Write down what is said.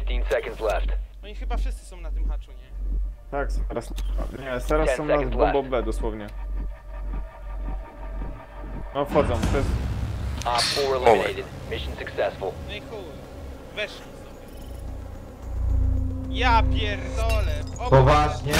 15 seconds left. No Oni chyba wszyscy są na tym haczu, nie? Tak, teraz. Nie, teraz są na second bombą. B dosłownie. No wchodzą, to jest. Op 4 eliminated. Mission successful. No i chuj. Weszli sobie. Ja pierdolę. Poważnie?